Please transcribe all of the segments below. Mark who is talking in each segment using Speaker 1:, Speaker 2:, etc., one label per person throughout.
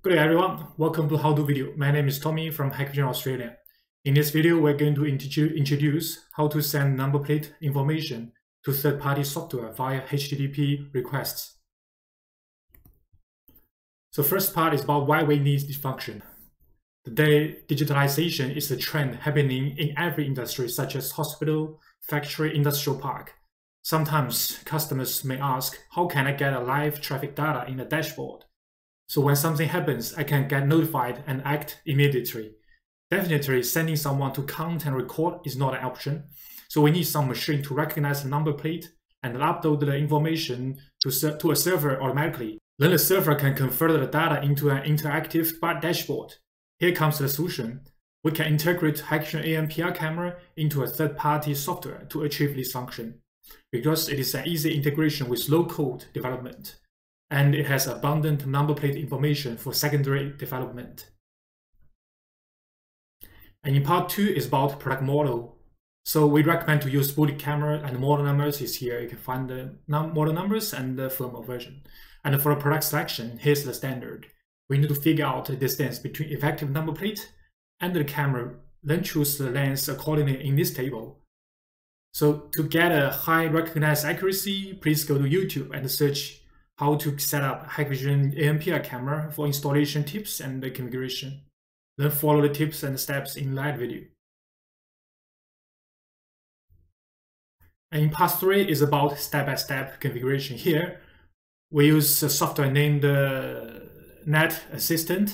Speaker 1: Good day everyone, welcome to How To Video. My name is Tommy from Hikvision Australia. In this video, we're going to introduce how to send number plate information to third-party software via HTTP requests. So first part is about why we need this function. Today, digitalization is a trend happening in every industry such as hospital, factory, industrial park. Sometimes customers may ask, how can I get a live traffic data in the dashboard? So when something happens, I can get notified and act immediately. Definitely sending someone to count and record is not an option. So we need some machine to recognize the number plate and upload the information to, to a server automatically. Then the server can convert the data into an interactive dashboard. Here comes the solution. We can integrate Hikvision ANPR camera into a third-party software to achieve this function because it is an easy integration with low-code development and it has abundant number plate information for secondary development. And in part two is about product model. So we recommend to use body camera and model numbers is here. You can find the num model numbers and the firmware version. And for product selection, here's the standard. We need to figure out the distance between effective number plate and the camera, then choose the lens accordingly in this table. So to get a high recognized accuracy, please go to YouTube and search how to set up Hikvision ANPR camera for installation tips and the configuration. Then follow the tips and steps in that video. And in part three is about step-by-step -step configuration. Here, we use a software named uh, Net Assistant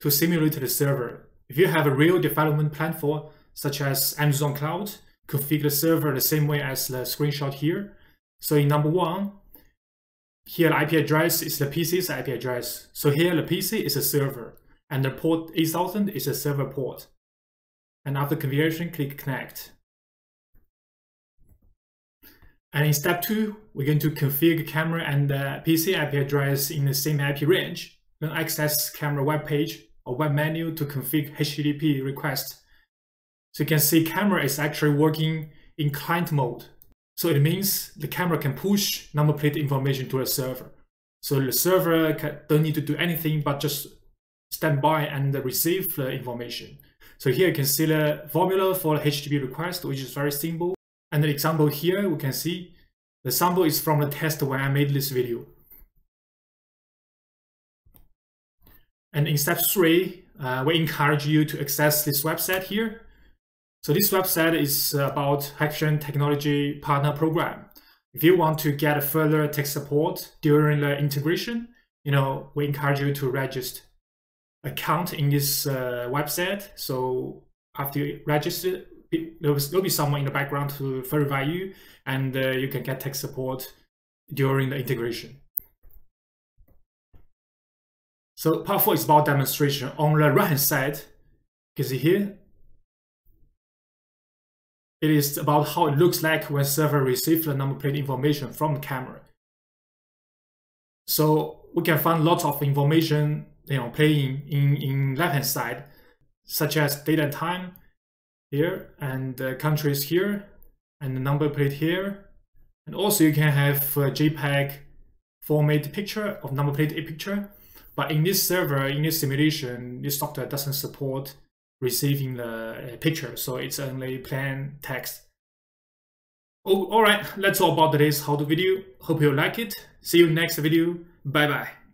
Speaker 1: to simulate the server. If you have a real development platform, such as Amazon Cloud, configure the server the same way as the screenshot here. So in number one, here the IP address is the PC's IP address. So here the PC is a server and the port 8000 is a server port. And after configuration, click connect. And in step two, we're going to configure camera and the PC IP address in the same IP range. Then access camera web page or web menu to configure HTTP request. So you can see camera is actually working in client mode. So it means the camera can push number plate information to a server. So the server can, don't need to do anything but just stand by and receive the information. So here you can see the formula for the HTTP request, which is very simple. And the example here, we can see the sample is from the test when I made this video. And in step three, uh, we encourage you to access this website here. So this website is about Hikvision Technology Partner Program. If you want to get further tech support during the integration, you know, we encourage you to register account in this uh, website. So after you register, there will be someone in the background to verify you and uh, you can get tech support during the integration. So part four is about demonstration. On the right hand side, you can see here, it is about how it looks like when server receives the number plate information from the camera. So we can find lots of information you know, playing in, in left hand side, such as date and time here, and uh, countries here, and the number plate here. And also you can have JPEG format picture of number plate picture. But in this server, in this simulation, this software doesn't support receiving the uh, picture. So it's only plain text. Oh, all right, that's all about today's how to video. Hope you like it. See you next video. Bye bye.